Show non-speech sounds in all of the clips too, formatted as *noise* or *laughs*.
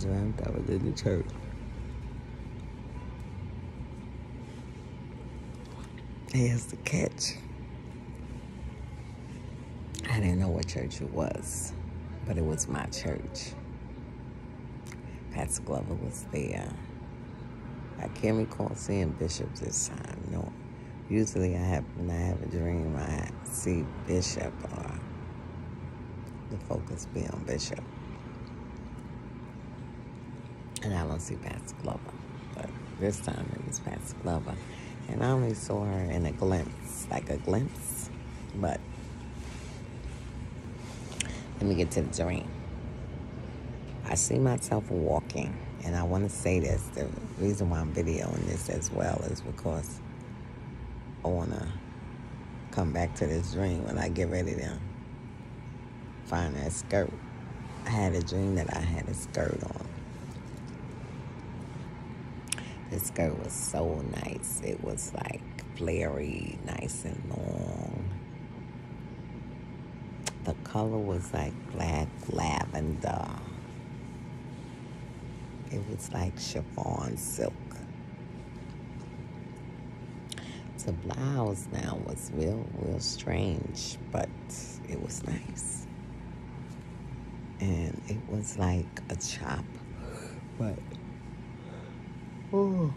Dreamt I was in the church. Here's the catch. I didn't know what church it was, but it was my church. Pastor Glover was there. I can't recall seeing Bishop this time. No. Usually I have when I have a dream I see Bishop or the focus be on Bishop. And I don't see Pastor Glover. But this time it was Pastor Glover. And I only saw her in a glimpse, like a glimpse. But let me get to the dream. I see myself walking, and I want to say this. The reason why I'm videoing this as well is because I want to come back to this dream when I get ready to find that skirt. I had a dream that I had a skirt on. The skirt was so nice. It was like flary, nice and long. The color was like black lavender. It was like chiffon silk. The blouse now was real, real strange, but it was nice. And it was like a chop, but oh,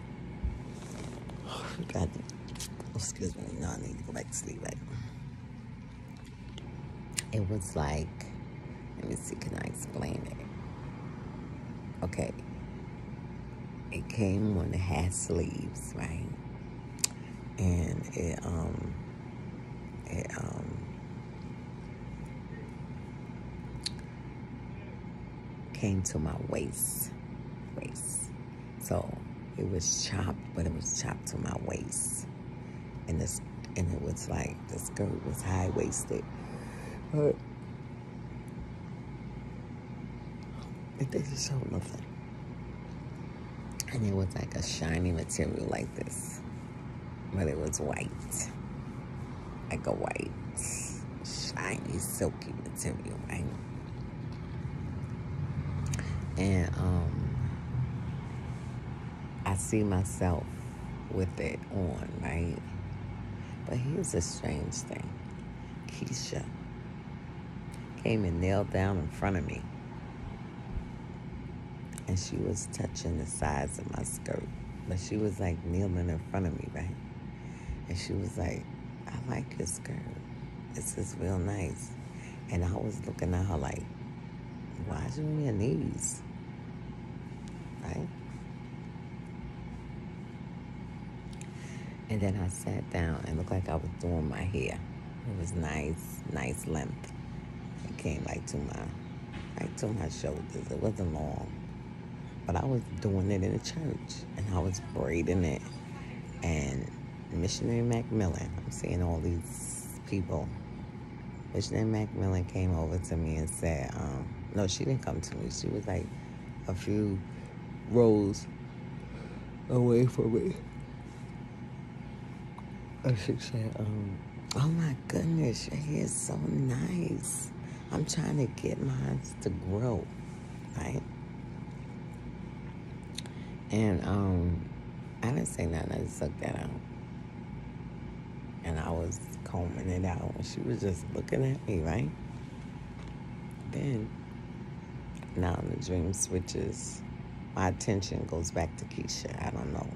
God, *sighs* excuse me, no, I need to go back to sleep. Right? It was like, let me see, can I explain it? Okay, it came when it had sleeves, right? And it um it um came to my waist waist. So it was chopped, but it was chopped to my waist. And this and it was like the skirt was high waisted. But it didn't show nothing and it was like a shiny material like this, but it was white, like a white, shiny, silky material, right? And um, I see myself with it on, right? But here's a strange thing. Keisha came and knelt down in front of me and she was touching the sides of my skirt. But she was like kneeling in front of me, right? And she was like, I like your skirt. This is real nice. And I was looking at her like, why is you on your knees? Right? And then I sat down and looked like I was doing my hair. It was nice, nice length. It came like to my like to my shoulders. It wasn't long but I was doing it in a church and I was braiding it. And Missionary Macmillan, I'm seeing all these people. Missionary Macmillan came over to me and said, um, no, she didn't come to me. She was like a few rows away from me. Um, oh my goodness, your hair is so nice. I'm trying to get mine to grow, right? And um, I didn't say nothing. I just took that out. And I was combing it out. And she was just looking at me, right? Then, now the dream switches. My attention goes back to Keisha. I don't know.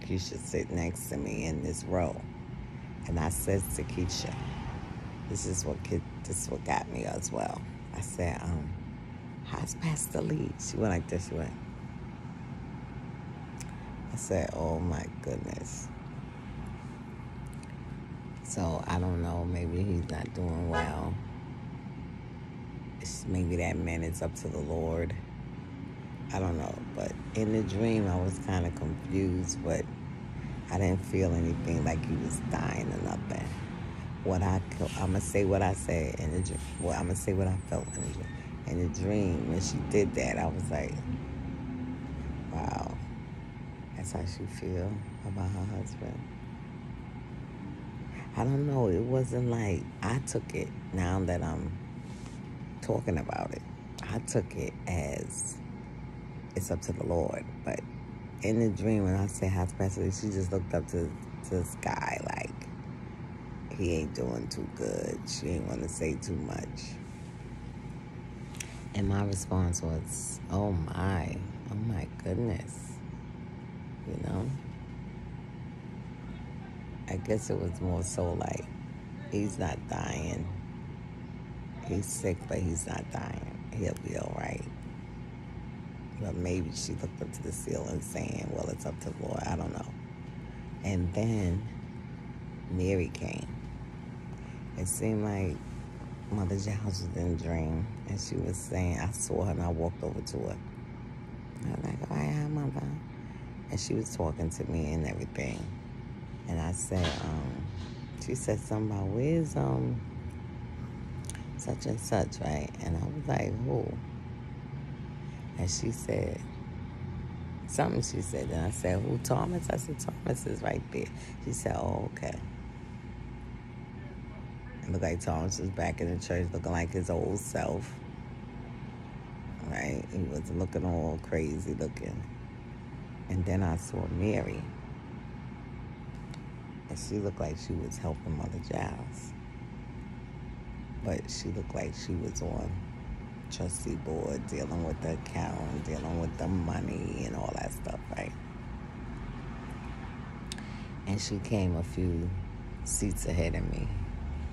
Keisha sit next to me in this row. And I said to Keisha, this is what kid, this is what got me as well. I said, um, how's Pastor Lee? She went like this. She went, I said, oh my goodness. So I don't know, maybe he's not doing well. It's maybe that man is up to the Lord. I don't know. But in the dream, I was kind of confused, but I didn't feel anything like he was dying or nothing. What I, I'm going to say what I said in the dream. Well, I'm going to say what I felt in the dream. In the dream, when she did that, I was like, wow. That's how she feel about her husband. I don't know. It wasn't like I took it now that I'm talking about it. I took it as it's up to the Lord. But in the dream, when I say high capacity, she just looked up to, to the sky like he ain't doing too good. She ain't want to say too much. And my response was, oh my, oh my goodness. You know? I guess it was more so like, he's not dying. He's sick, but he's not dying. He'll be all right. But maybe she looked up to the ceiling saying, well, it's up to the Lord. I don't know. And then Mary came. It seemed like Mother Giles was in a dream, and she was saying, I saw her and I walked over to her. I was like, oh, hi, Mother. And she was talking to me and everything. And I said, um, she said something about, where's, um, such and such, right? And I was like, who? And she said, something she said. And I said, who, Thomas? I said, Thomas is right there. She said, oh, okay. It looked like Thomas was back in the church looking like his old self. Right? He was looking all crazy looking. And then I saw Mary. And she looked like she was helping Mother Giles. But she looked like she was on trustee board dealing with the account, dealing with the money and all that stuff, right? And she came a few seats ahead of me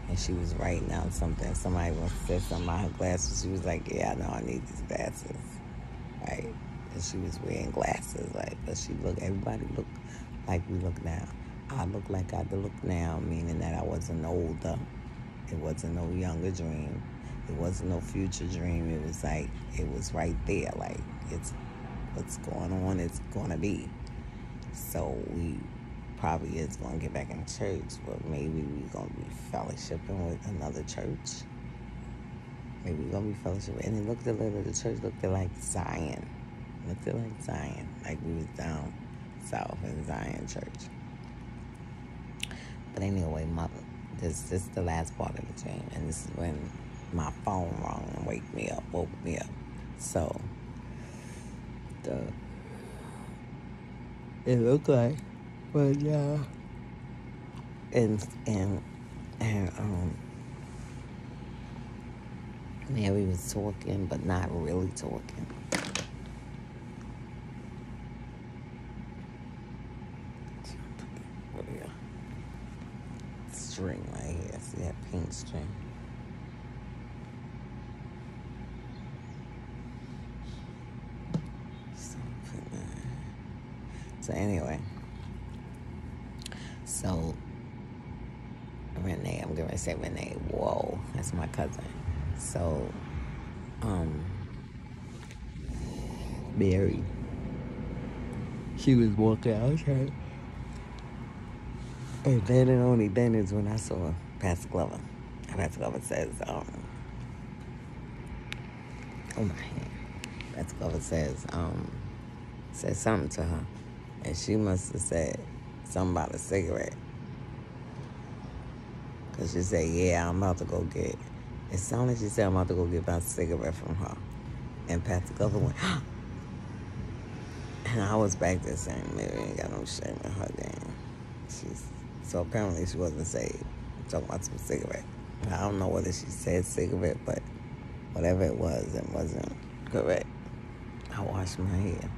and she was writing out something. Somebody was said something about her glasses. She was like, "Yeah, I know I need these glasses." Right? And she was wearing glasses, right? But she looked. Everybody looked like we look now. I look like I look now, meaning that I wasn't older. It wasn't no younger dream. It wasn't no future dream. It was like it was right there. Like it's what's going on. It's gonna be. So we probably is going to get back in church, but maybe we're going to be fellowshipping with another church. Maybe we're going to be fellowshipping. And it looked a little, the church looked like Zion. Looked like Zion, like we was down south in Zion Church. But anyway, mother, this, this is the last part of the dream, and this is when my phone rang and wake me up, woke me up. So, the, it looked like but yeah. And and and um yeah, we was talking but not really talking. String right here. See that pink string? So anyway. So, Renee, I'm to say Renee. Whoa, that's my cousin. So, um, Mary, she was walking outside. And then and only then is when I saw Pastor Glover. Pastor Glover says, um, oh my hand. Pastor Glover says, um, says something to her. And she must have said, something about a cigarette. Because she said, yeah, I'm about to go get, it sounded like she said, I'm about to go get my cigarette from her. And Pastor Glover went, and I was back there saying, maybe ain't got no shame in her damn. She's, so apparently she wasn't saved. Talking about some cigarette. I don't know whether she said cigarette, but whatever it was, it wasn't correct. I washed my hair.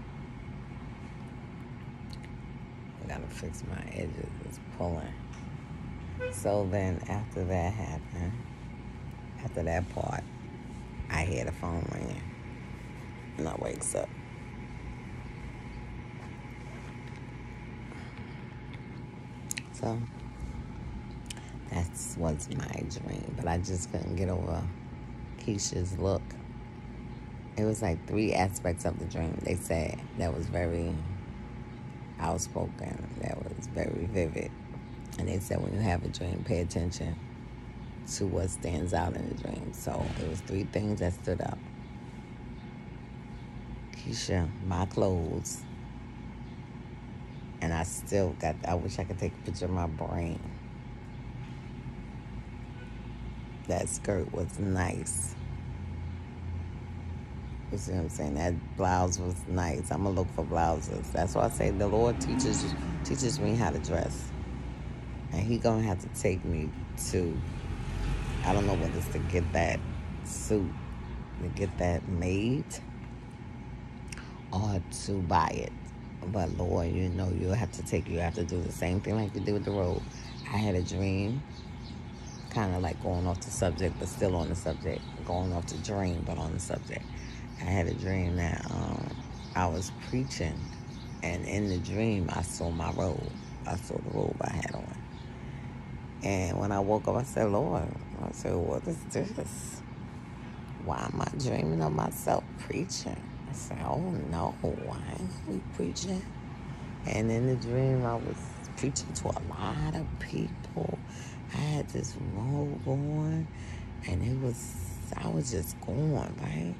Gotta fix my edges. It's pulling. So then after that happened, after that part, I hear the phone ringing. And I wakes up. So that's was my dream. But I just couldn't get over Keisha's look. It was like three aspects of the dream. They said that was very outspoken, that was very vivid. And they said when you have a dream, pay attention to what stands out in the dream. So it was three things that stood out. Keisha, my clothes, and I still got, I wish I could take a picture of my brain. That skirt was nice. You see what I'm saying? That blouse was nice. I'm gonna look for blouses. That's why I say the Lord teaches teaches me how to dress, and He gonna have to take me to. I don't know whether it's to get that suit, to get that made, or to buy it. But Lord, you know you have to take. You have to do the same thing like you did with the robe. I had a dream, kind of like going off the subject, but still on the subject. Going off the dream, but on the subject. I had a dream that um, I was preaching, and in the dream, I saw my robe. I saw the robe I had on. And when I woke up, I said, Lord, I said, what is this? Why am I dreaming of myself preaching? I said, oh no, why am I preaching? And in the dream, I was preaching to a lot of people. I had this robe on, and it was, I was just going, right?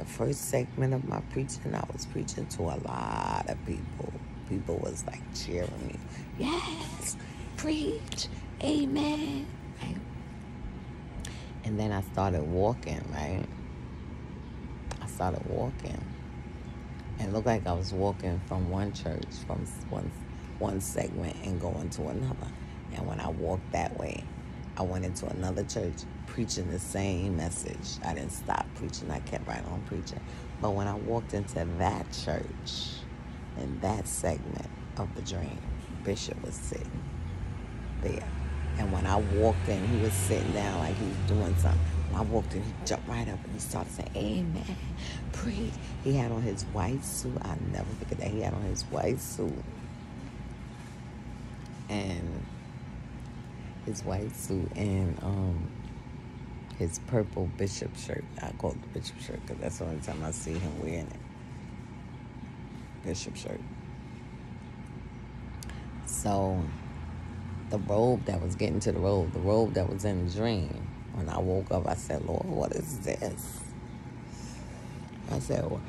The first segment of my preaching, I was preaching to a lot of people. People was like cheering me. Yes, preach, amen. Right? And then I started walking, right? I started walking. And it looked like I was walking from one church, from one, one segment, and going to another. And when I walked that way, I went into another church preaching the same message. I didn't stop preaching, I kept right on preaching. But when I walked into that church, in that segment of the dream, Bishop was sitting there. And when I walked in, he was sitting down like he was doing something. When I walked in, he jumped right up and he started saying, Amen, preach. He had on his white suit. i never forget that. He had on his white suit. And his white suit and um, his purple bishop shirt. I call it the bishop shirt because that's the only time I see him wearing it. Bishop shirt. So the robe that was getting to the robe, the robe that was in the dream, when I woke up, I said, Lord, what is this? I said, well,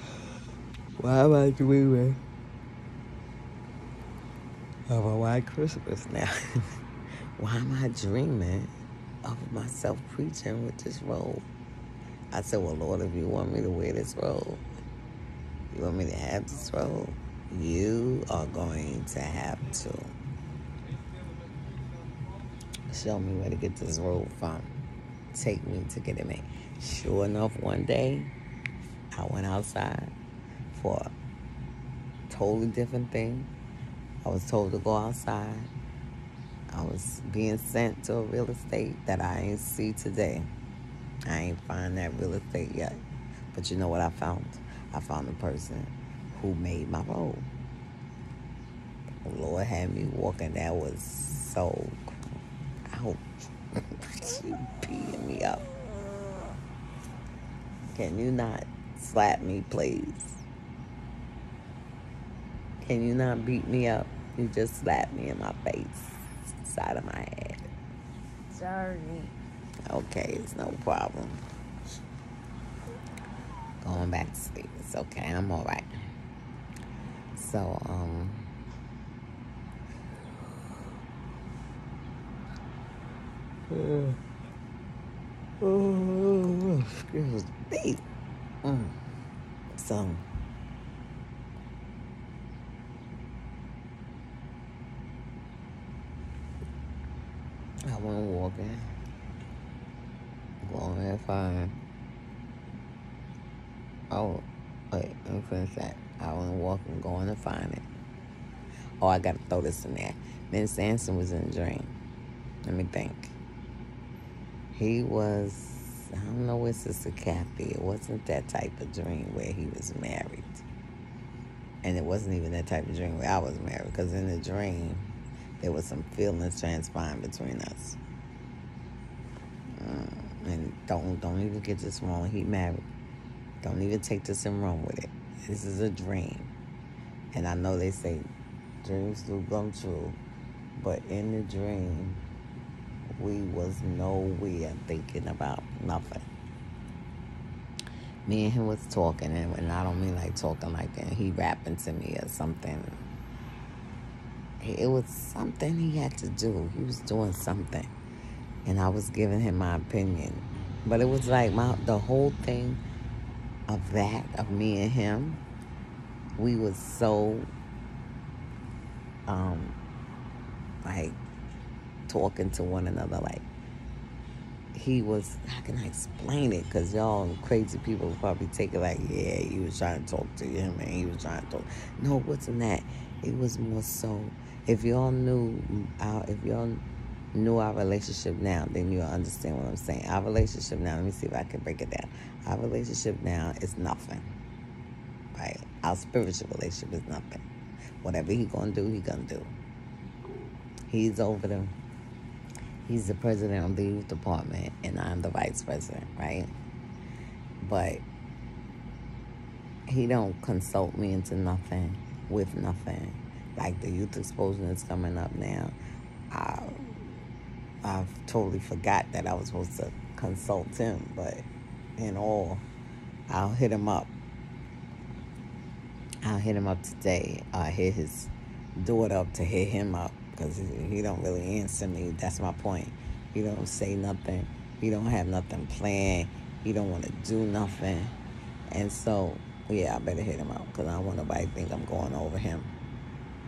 why am I dreaming of a white Christmas now? *laughs* why am I dreaming of myself preaching with this robe. I said, Well, Lord, if you want me to wear this robe, you want me to have this robe, you are going to have to show me where to get this robe from. Take me to get it made. Sure enough, one day I went outside for a totally different thing. I was told to go outside I was being sent to a real estate that I ain't see today. I ain't find that real estate yet. But you know what I found? I found the person who made my road. The Lord had me walking. That was so ouch. *laughs* she beating me up. Can you not slap me, please? Can you not beat me up? You just slapped me in my face side of my head. Sorry. Okay, it's no problem. Going back to sleep. It's okay. I'm all right. So, um, oh, excuse me. Mm. So, I went walking. Going there fine. Oh, wait, let me finish that. I went walking, going to find it. Oh, I gotta throw this in there. Minister Anson was in a dream. Let me think. He was, I don't know where Sister Kathy. It wasn't that type of dream where he was married. And it wasn't even that type of dream where I was married. Because in the dream, there was some feelings transpiring between us. Uh, and don't don't even get this wrong. He married. Don't even take this in wrong with it. This is a dream. And I know they say dreams do come true, but in the dream, we was nowhere thinking about nothing. Me and him was talking, and I don't mean like talking like that. He rapping to me or something it was something he had to do. He was doing something. And I was giving him my opinion. But it was like my the whole thing of that, of me and him, we was so um like talking to one another like he was how can I explain it? Because y'all crazy people probably take it like, yeah, he was trying to talk to him and he was trying to talk. No, it wasn't that. It was more so if y'all knew our if y'all knew our relationship now, then you'll understand what I'm saying. Our relationship now, let me see if I can break it down. Our relationship now is nothing. Right? Our spiritual relationship is nothing. Whatever he gonna do, he gonna do. He's over the he's the president of the youth department and I'm the vice president, right? But he don't consult me into nothing with nothing. Like the youth explosion is coming up now. I I've totally forgot that I was supposed to consult him, but in all, I'll hit him up. I'll hit him up today. I hit his daughter up to hit him up because he, he don't really answer me. That's my point. He don't say nothing. He don't have nothing planned. He don't want to do nothing. And so, yeah, I better hit him up because I don't want nobody to think I'm going over him.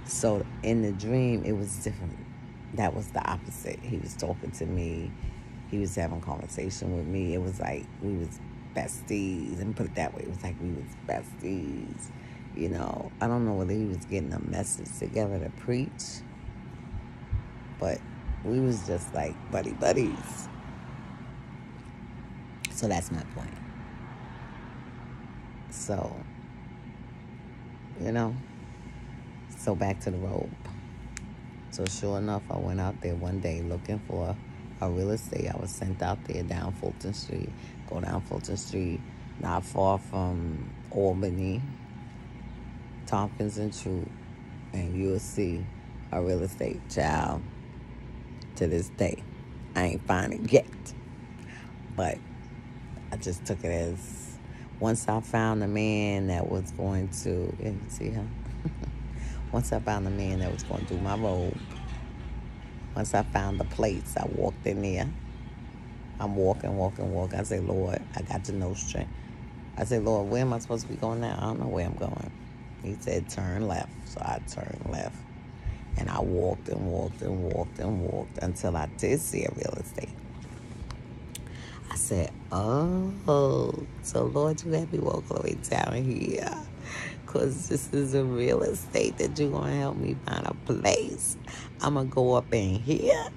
So in the dream, it was different. That was the opposite. He was talking to me. He was having conversation with me. It was like we was besties, and put it that way. It was like we was besties. You know, I don't know whether he was getting a message together to preach, but we was just like buddy buddies. So that's my point. So, you know, so back to the rope. So sure enough, I went out there one day looking for a real estate. I was sent out there down Fulton Street. Go down Fulton Street, not far from Albany, Tompkins and Throop, and you'll see a real estate child to this day. I ain't find it yet. But I just took it as once I found the man that was going to, see him? Once I found the man that was going to do my robe, once I found the place, I walked in there. I'm walking, walking, walking. I say, Lord, I got to know strength. I said, Lord, where am I supposed to be going now? I don't know where I'm going. He said, turn left. So I turned left. And I walked and walked and walked and walked until I did see a real estate. I said, Oh, so Lord, you had me walk all the way down here. Because this is a real estate that you're going to help me find a place. I'm going to go up in here.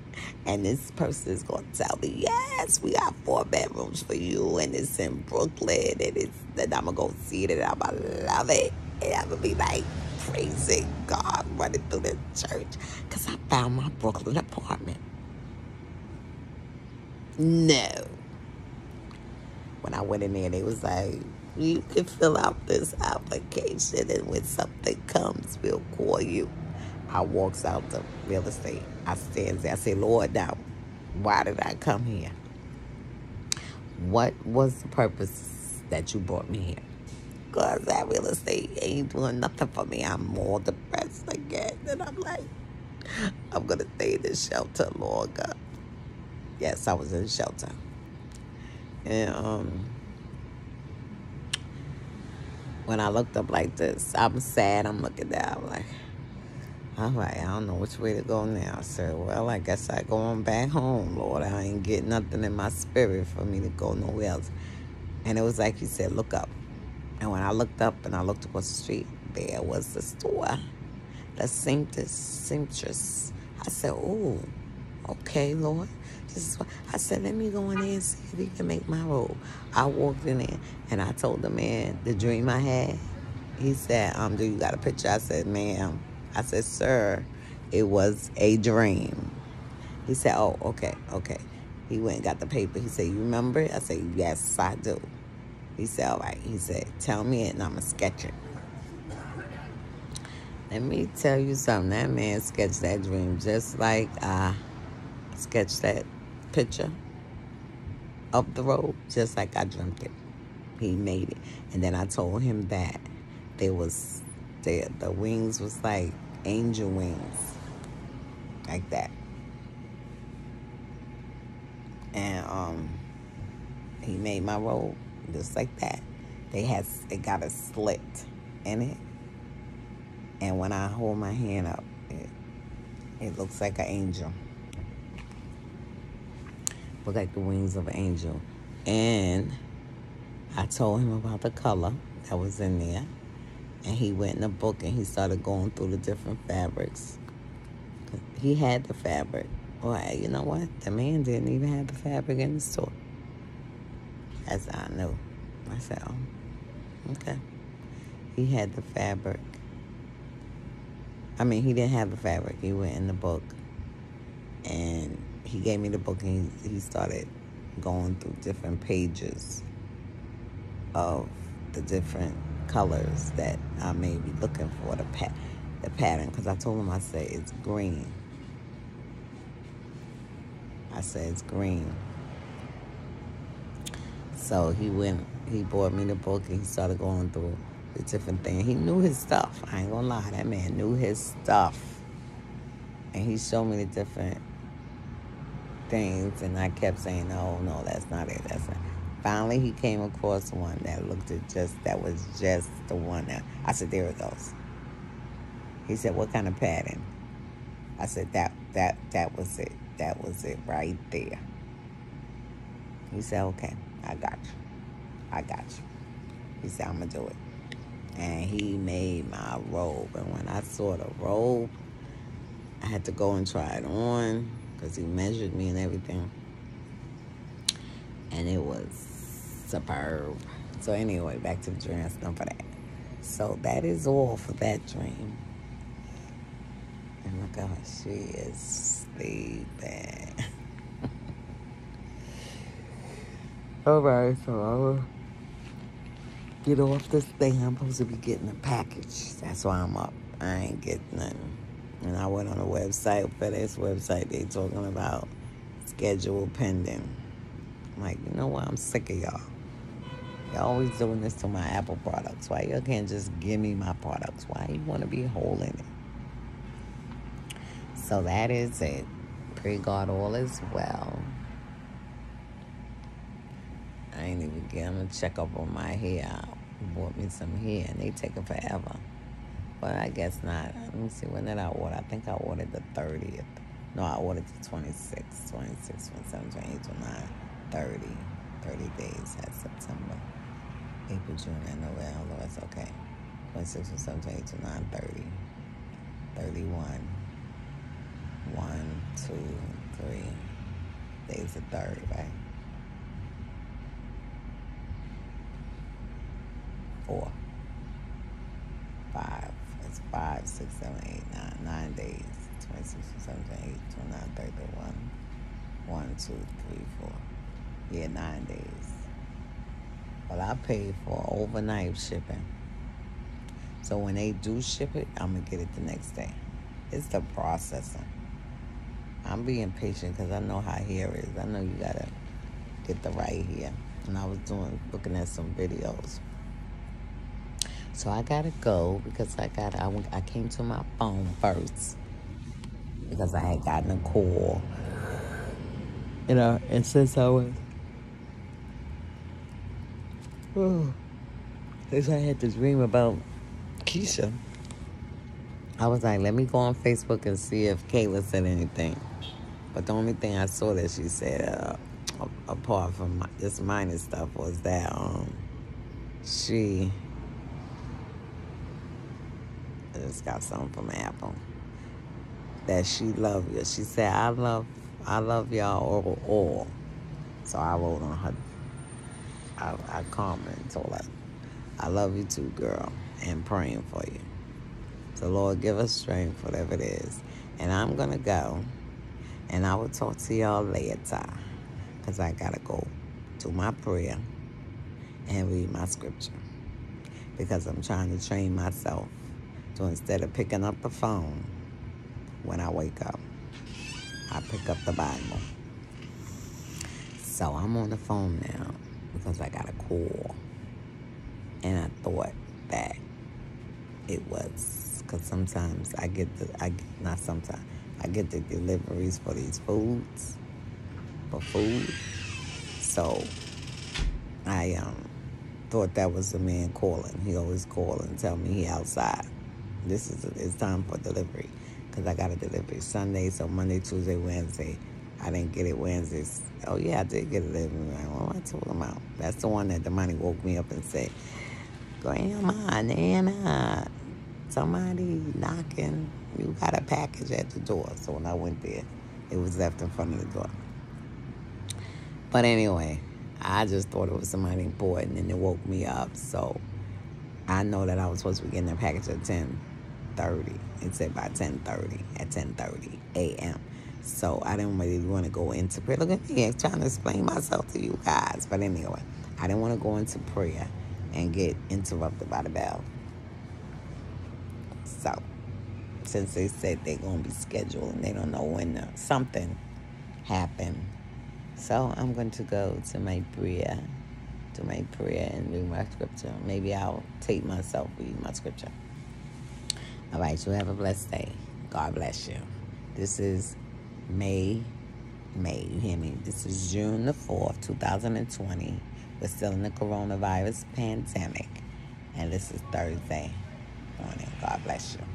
And this person is going to tell me, yes, we got four bedrooms for you. And it's in Brooklyn. And it's that I'm going to go see it. And I'm going to love it. And I'm going to be like, praising God running through the church because I found my Brooklyn apartment. No. When I went in there, they was like, you can fill out this application and when something comes, we'll call you. I walks out the real estate. I stands there. I say, Lord, now, why did I come here? What was the purpose that you brought me here? because that real estate ain't doing nothing for me. I'm more depressed again. And I'm like, I'm going to stay in the shelter longer. Yes, I was in the shelter. And um, when I looked up like this, I'm sad. I'm looking down I'm like, all right, I don't know which way to go now. So, well, I guess I go on back home, Lord. I ain't get nothing in my spirit for me to go nowhere else. And it was like you said, look up. And when I looked up and I looked across the street, there was the store, the seamstress. seamstress. I said, oh, okay, Lord. This is I said, let me go in there and see if he can make my robe. I walked in there and I told the man the dream I had. He said, um, do you got a picture? I said, ma'am. I said, sir, it was a dream. He said, oh, okay, okay. He went and got the paper. He said, you remember it? I said, yes, I do. He said, all right. He said, tell me it and I'm going to sketch it. Let me tell you something. That man sketched that dream just like I sketched that picture of the road, just like I dreamt it. He made it. And then I told him that there was, the, the wings was like angel wings. Like that. And um, he made my robe just like that. they has it got a slit in it. And when I hold my hand up, it, it looks like an angel. Look like the wings of an angel. And I told him about the color that was in there. And he went in the book and he started going through the different fabrics. He had the fabric. Well, you know what? The man didn't even have the fabric in the store. As I knew. I said, oh, okay. He had the fabric. I mean, he didn't have the fabric. He went in the book. And he gave me the book and he, he started going through different pages of the different colors that I may be looking for the pat the pattern because I told him I said it's green. I said it's green. So he went, he bought me the book and he started going through the different things. He knew his stuff. I ain't gonna lie, that man knew his stuff. And he showed me the different things and I kept saying, no, no, that's not it. That's not finally he came across one that looked at just that was just the one that I said, there it goes. He said, what kind of pattern? I said, that that that was it. That was it right there. He said, okay, I got you. I got you. He said, I'm gonna do it. And he made my robe. And when I saw the robe, I had to go and try it on because he measured me and everything. And it was superb. So anyway, back to the dream. for that. So that is all for that dream. And look how she is sleeping. *laughs* all right, so I will uh, get off this thing. I'm supposed to be getting a package. That's why I'm up. I ain't getting nothing. And I went on a website, FedEx website. They talking about schedule pending. I'm like, you know what? I'm sick of y'all. Y'all always doing this to my Apple products. Why y'all can't just give me my products? Why you want to be holding it? So that is it. Pray God all is well. I ain't even getting a check up on my hair. I bought me some hair and they take it forever. But I guess not. Let me see, when did I order? I think I ordered the 30th. No, I ordered the 26th, 26, 27, 28, 29, 30. 30 days at September. April, June, and November. Although it's okay. 26 and 17, 8 to 9, 30. 31. 1, 2, 3. Days of third, right? 4. 5. It's 5, 6, 7, 8, 9. 9 days. 26, 17, 8, 29, 31. 1, 2, 3, 4. Yeah, 9 days. But I paid for overnight shipping. So when they do ship it, I'm going to get it the next day. It's the processing. I'm being patient because I know how hair is. I know you got to get the right hair. And I was doing, looking at some videos. So I got to go because I got I, I came to my phone first because I had gotten a call. You know, and since I was Oh, since I had this dream about Keisha, I was like, let me go on Facebook and see if Kayla said anything. But the only thing I saw that she said, uh, apart from this minor stuff, was that um, she I just got something from Apple that she loved you. She said, I love, I love y'all all, all. So I wrote on her I, I comment told her, I love you too, girl, and praying for you. So, Lord, give us strength, whatever it is. And I'm to go, and I will talk to y'all later, because I got to go do my prayer and read my scripture. Because I'm trying to train myself to instead of picking up the phone when I wake up, I pick up the Bible. So I'm on the phone now because I got a call. And I thought that it was, because sometimes I get the, I not sometimes, I get the deliveries for these foods, for food. So I um thought that was the man calling. He always call and tell me he outside. This is it's time for delivery because I got a delivery Sunday, so Monday, Tuesday, Wednesday. I didn't get it Wednesdays. Oh yeah, I did get a delivery. Am I talking about? That's the one that the money woke me up and said, "Grandma, Nana, somebody knocking. You got a package at the door." So when I went there, it was left in front of the door. But anyway, I just thought it was somebody important and it woke me up. So I know that I was supposed to be getting a package at 10.30. It said by 10.30, at 10.30 a.m. So I didn't really want to go into prayer. Look at me, I'm trying to explain myself to you guys. But anyway, I didn't want to go into prayer and get interrupted by the bell. So, since they said they're going to be scheduled and they don't know when the, something happened, so I'm going to go to my prayer, to my prayer and read my scripture. Maybe I'll take myself read my scripture. All right, you have a blessed day. God bless you. This is May, May, you hear me? This is June the 4th, 2020. We're still in the coronavirus pandemic. And this is Thursday morning. God bless you.